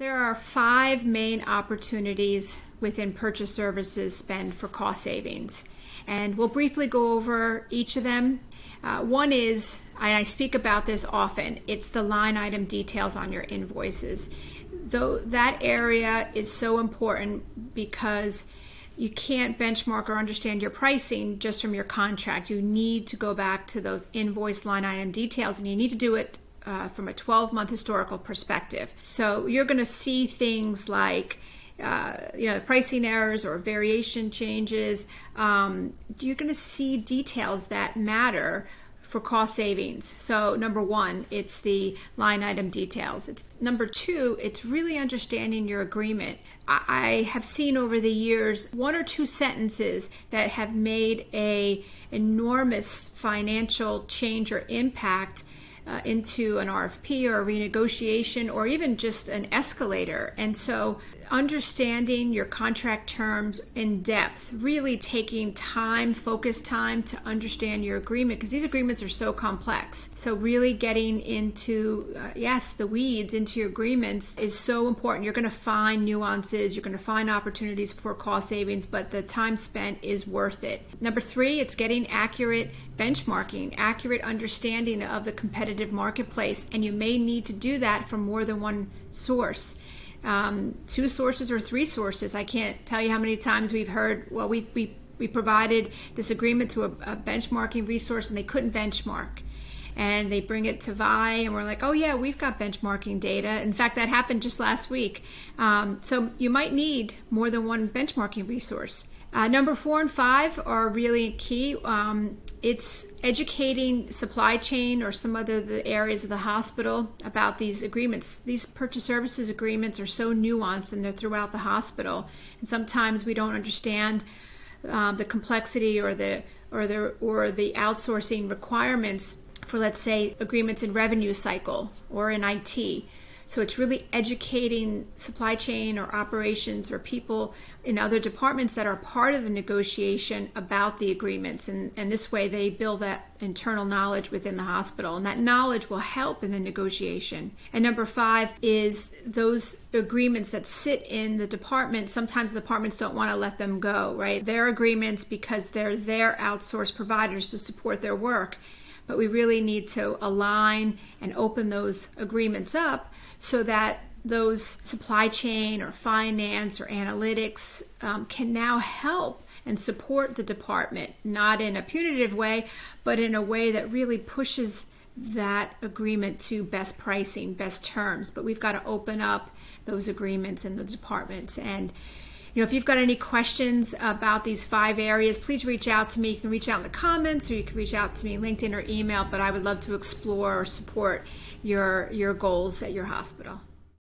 There are five main opportunities within purchase services spend for cost savings. And we'll briefly go over each of them. Uh, one is, and I speak about this often, it's the line item details on your invoices. Though that area is so important because you can't benchmark or understand your pricing just from your contract. You need to go back to those invoice line item details and you need to do it uh, from a 12 month historical perspective. So you're going to see things like uh, you know pricing errors or variation changes. Um, you're going to see details that matter for cost savings. So number one, it's the line item details. It's number two, it's really understanding your agreement. I have seen over the years one or two sentences that have made a enormous financial change or impact uh, into an RFP or a renegotiation or even just an escalator. And so, understanding your contract terms in depth, really taking time, focused time to understand your agreement because these agreements are so complex. So, really getting into, uh, yes, the weeds into your agreements is so important. You're going to find nuances, you're going to find opportunities for cost savings, but the time spent is worth it. Number three, it's getting accurate benchmarking, accurate understanding of the competitive marketplace, and you may need to do that from more than one source. Um, two sources or three sources. I can't tell you how many times we've heard, well, we, we, we provided this agreement to a, a benchmarking resource and they couldn't benchmark and they bring it to VIE, and we're like, oh yeah, we've got benchmarking data. In fact, that happened just last week. Um, so you might need more than one benchmarking resource. Uh, number four and five are really key. Um, it's educating supply chain or some other the areas of the hospital about these agreements. These purchase services agreements are so nuanced and they're throughout the hospital, and sometimes we don't understand um, the complexity or the or the or the outsourcing requirements for let's say agreements in revenue cycle or in IT. So it's really educating supply chain or operations or people in other departments that are part of the negotiation about the agreements. And, and this way they build that internal knowledge within the hospital. And that knowledge will help in the negotiation. And number five is those agreements that sit in the department. Sometimes the departments don't want to let them go, right? They're agreements because they're their outsourced providers to support their work but we really need to align and open those agreements up so that those supply chain or finance or analytics um, can now help and support the department, not in a punitive way, but in a way that really pushes that agreement to best pricing, best terms. But we've got to open up those agreements in the departments and you know, if you've got any questions about these five areas, please reach out to me. You can reach out in the comments or you can reach out to me LinkedIn or email, but I would love to explore or support your your goals at your hospital.